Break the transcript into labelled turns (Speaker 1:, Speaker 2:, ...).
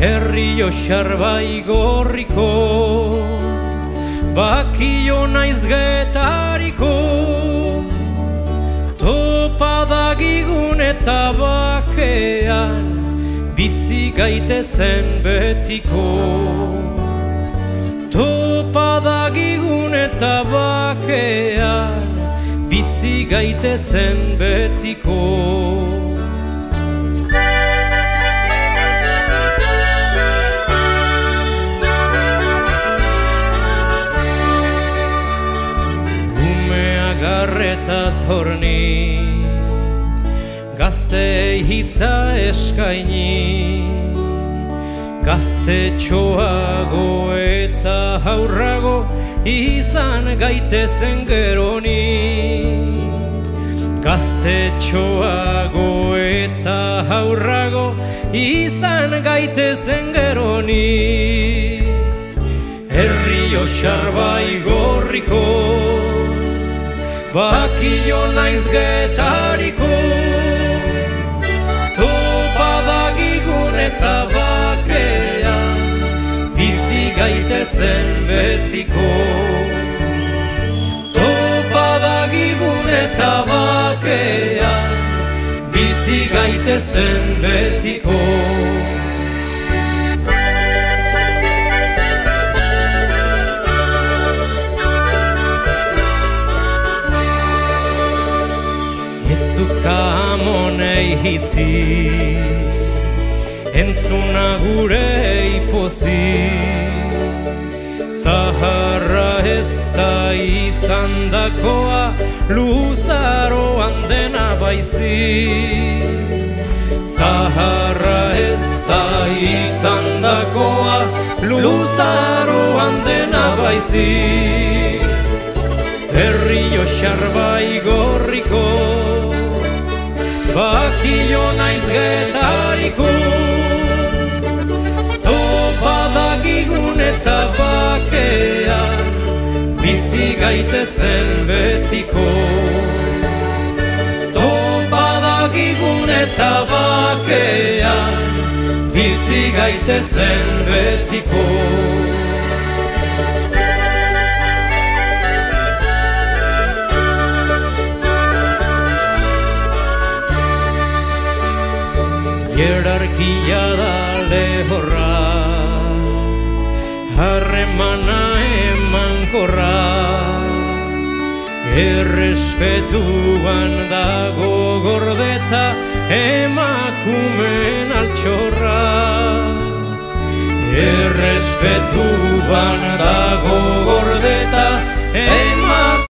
Speaker 1: Herri bai gorriko Bakio naiz getariko Topadagigun eta bakean Bizi gaitezen betiko. Topadagigun eta bakean Bizi gaitezen betiko garretaz horni Gazte hitza eskaini. Gazte txoago eta haurrago Izan gaitezen geroni. Gazte txoago eta haurrago Izan gaitezen geroni. Herri osarbai gorriko Bakio naiz getariko Topadagigun eta bakea Bizi gaitezen betiko. Topadagigun eta bakea Bizi gaitezen betiko Ezuka amonei hitzi. Entzuna gure ipozi. Zaharra ez da izan dakoa Luzaroan dena baizi. Zaharra ez da izan dakoa Luzaroan dena baizi. Herri osarbai gorriko Bakio naiz getariko Topadagigun eta bakea Bizi gaitezen betiko Topadagigun eta bakea Bizi gaitezen betiko Hierarkia da lehorra Harremana eman korra Errespetuan dago gordeta Emakumen altxorra. Errespetuan dago gordeta